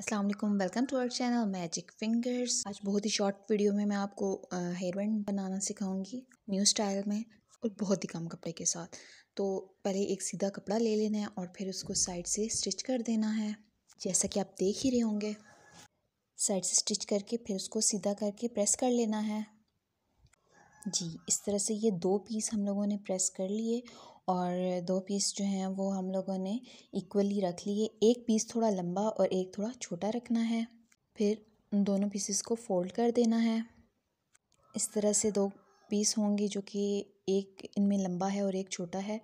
अस्सलाम वालेकुम welcome to our channel magic fingers आज बहुत ही शॉर्ट वीडियो में मैं आपको हेयर बैंड बनाना सिखाऊँगी न्यू स्टाइल में और बहुत ही कम कपड़े के साथ। तो पहले एक सीधा कपड़ा ले लेना है और फिर उसको साइड से स्टिच कर देना है। जैसा कि आप देख ही रहे होंगे साइड से स्टिच करके फिर उसको सीधा करके प्रेस कर लेना है। जी, इस तरह से ये दो पीस हम लोगों ने प्रेस कर लिए और दो पीस जो हैं वो हम लोगों ने इक्वली रख लिए। एक पीस थोड़ा लंबा और एक थोड़ा छोटा रखना है। फिर दोनों पीसेस को फोल्ड कर देना है। इस तरह से दो पीस होंगे जो कि एक इनमें लंबा है और एक छोटा है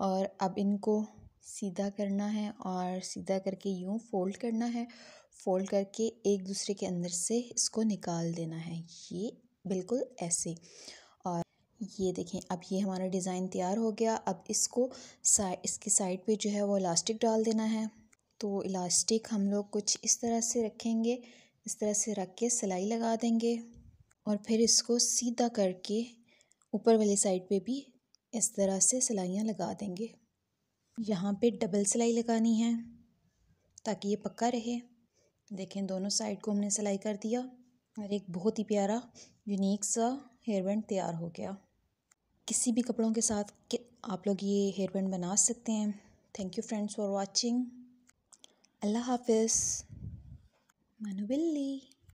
और अब इनको सीधा करना है और सीधा करके यूँ फोल्ड करना है। फोल्ड करके एक दूसरे के अंदर से इसको निकाल देना है। ये बिल्कुल ऐसे। ये देखें, अब ये हमारा डिज़ाइन तैयार हो गया। अब इसको साइड इसके साइड पे जो है वो इलास्टिक डाल देना है। तो इलास्टिक हम लोग कुछ इस तरह से रखेंगे, इस तरह से रख के सिलाई लगा देंगे और फिर इसको सीधा करके ऊपर वाली साइड पे भी इस तरह से सिलाइयाँ लगा देंगे। यहाँ पे डबल सिलाई लगानी है ताकि ये पक्का रहे। देखें, दोनों साइड को हमने सिलाई कर दिया और एक बहुत ही प्यारा, यूनिक सा हेयर बैंड तैयार हो गया। किसी भी कपड़ों के साथ कि आप लोग ये हेयर बैंड बना सकते हैं। Thank you friends for watching Allah हाफिज़। मनु बिल्ली।